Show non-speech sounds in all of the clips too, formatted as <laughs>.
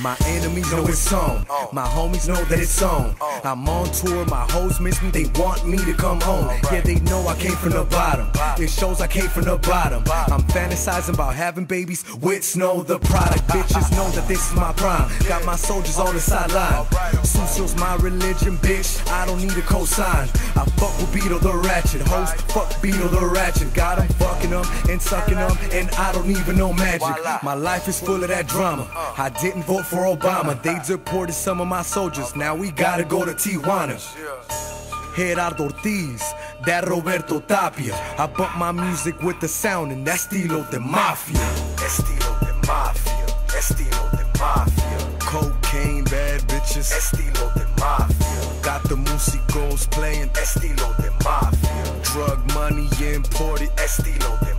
My enemies know it's on. My homies know that it's on. I'm on tour, my hoes miss me, they want me to come home. Yeah, they know I came from the bottom. It shows I came from the bottom. I'm fantasizing about having babies with snow, the product. <laughs> Bitches know that this is my prime. Got my soldiers on the sideline. Susio's my religion, bitch. I don't need a cosign. I fuck with Beetle the Ratchet. Hoes, fuck Beetle the Ratchet. Got 'em fucking them and sucking them, and I don't even know magic. My life is full of that drama. I didn't vote for Obama. They deported some of my soldiers. Now we gotta go to Tijuana. Gerardo Ortiz, that Roberto Tapia. I bump my music with the sound and that estilo de mafia. Estilo de mafia. Estilo de mafia. Cocaine, bad bitches. Estilo de mafia. Got the musicos playing. Estilo de mafia. Drug money imported. Estilo de mafia.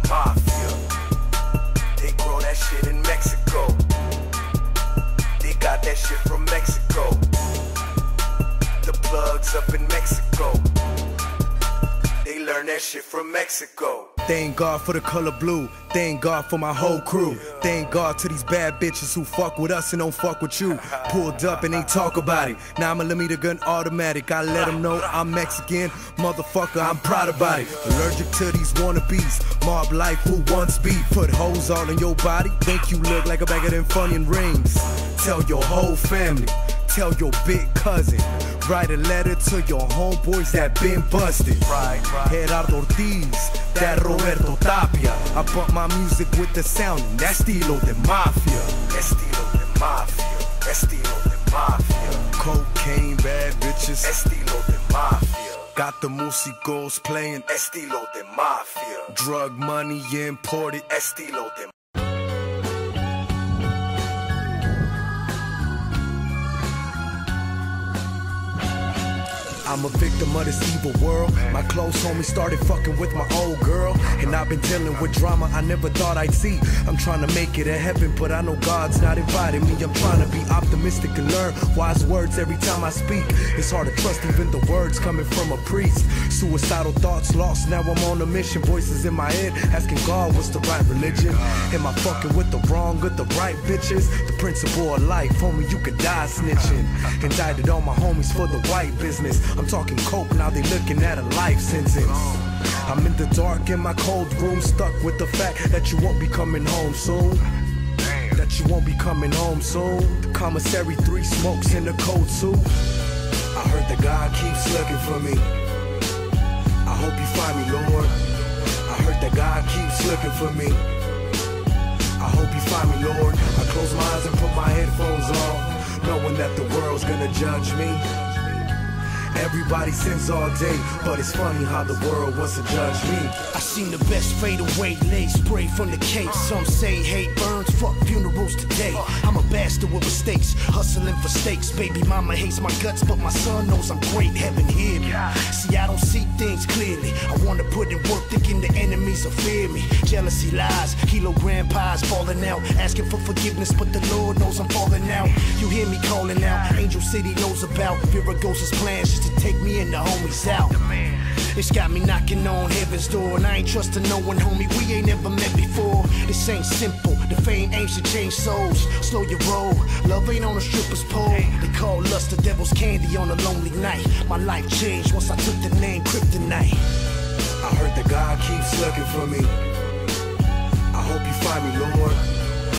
That shit from Mexico. Thank God for the color blue. Thank God for my whole crew. Thank God to these bad bitches who fuck with us and don't fuck with you. Pulled up and they talk about it. Now I'ma let me the gun automatic. I let them know I'm Mexican. Motherfucker, I'm proud about it. Allergic to these wannabes. Mob life who wants beef. Put holes all in your body. Think you look like a bag of them Funyun rings. Tell your whole family. Tell your big cousin. Write a letter to your homeboys that been busted. Gerardo Ortiz, that Roberto Tapia. I bump my music with the sound and that estilo de mafia. Estilo de mafia. Estilo de mafia. Cocaine, bad bitches. Estilo de mafia. Got the musicos playing. Estilo de mafia. Drug money imported. Estilo de I'm a victim of this evil world. My close homie started fucking with my old girl. And I've been dealing with drama I never thought I'd see. I'm trying to make it to heaven, but I know God's not inviting me. I'm trying to be optimistic and learn wise words every time I speak. It's hard to trust even the words coming from a priest. Suicidal thoughts lost, now I'm on a mission. Voices in my head asking God what's the right religion. Am I fucking with the wrong or the right bitches? The principle of life, homie, you could die snitching. Indicted all my homies for the white business. I'm talking coke, now they looking at a life sentence. I'm in the dark in my cold room, stuck with the fact that you won't be coming home soon. That you won't be coming home soon. The commissary three smokes in the cold suit. I heard that God keeps looking for me. I hope you find me, Lord. I heard that God keeps looking for me. I hope you find me, Lord. I close my eyes and put my headphones on, knowing that the world's gonna judge me. Everybody sins all day, but it's funny how the world wants to judge me. I seen the best fade away, lay spray from the cape. Some say hate burns, fuck funerals today. I'm a bastard with mistakes, hustling for stakes. Baby mama hates my guts, but my son knows I'm great. Heaven hear wanna work, thinking the enemies will fear me. Jealousy lies, kilogram pies falling out, asking for forgiveness, but the Lord knows I'm falling out. You hear me calling out, Angel City knows about Viragosa's plans just to take me and the homies out. It's got me knocking on heaven's door, and I ain't trusting no one, homie. We ain't never met before. This ain't simple. The fame aims to change souls. Slow your roll. Love ain't on a stripper's pole. They call lust the devil's candy on a lonely night. My life changed once I took the name Kryptonite. That God keeps looking for me. I hope you find me, Lord.